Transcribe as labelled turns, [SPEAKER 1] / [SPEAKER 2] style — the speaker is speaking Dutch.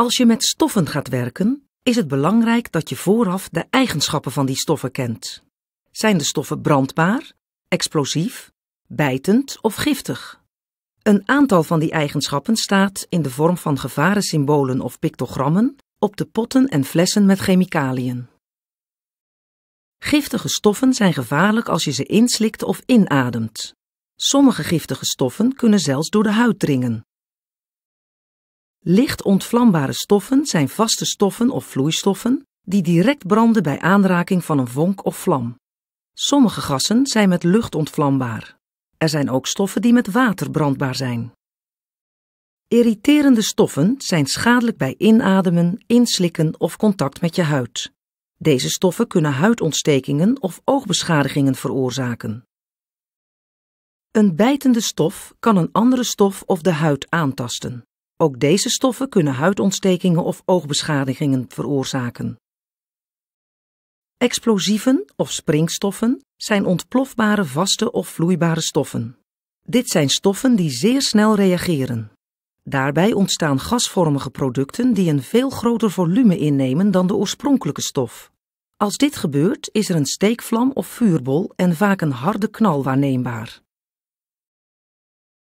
[SPEAKER 1] Als je met stoffen gaat werken, is het belangrijk dat je vooraf de eigenschappen van die stoffen kent. Zijn de stoffen brandbaar, explosief, bijtend of giftig? Een aantal van die eigenschappen staat in de vorm van gevarensymbolen of pictogrammen op de potten en flessen met chemicaliën. Giftige stoffen zijn gevaarlijk als je ze inslikt of inademt. Sommige giftige stoffen kunnen zelfs door de huid dringen. Licht ontvlambare stoffen zijn vaste stoffen of vloeistoffen die direct branden bij aanraking van een vonk of vlam. Sommige gassen zijn met lucht ontvlambaar. Er zijn ook stoffen die met water brandbaar zijn. Irriterende stoffen zijn schadelijk bij inademen, inslikken of contact met je huid. Deze stoffen kunnen huidontstekingen of oogbeschadigingen veroorzaken. Een bijtende stof kan een andere stof of de huid aantasten. Ook deze stoffen kunnen huidontstekingen of oogbeschadigingen veroorzaken. Explosieven of springstoffen zijn ontplofbare vaste of vloeibare stoffen. Dit zijn stoffen die zeer snel reageren. Daarbij ontstaan gasvormige producten die een veel groter volume innemen dan de oorspronkelijke stof. Als dit gebeurt, is er een steekvlam of vuurbol en vaak een harde knal waarneembaar.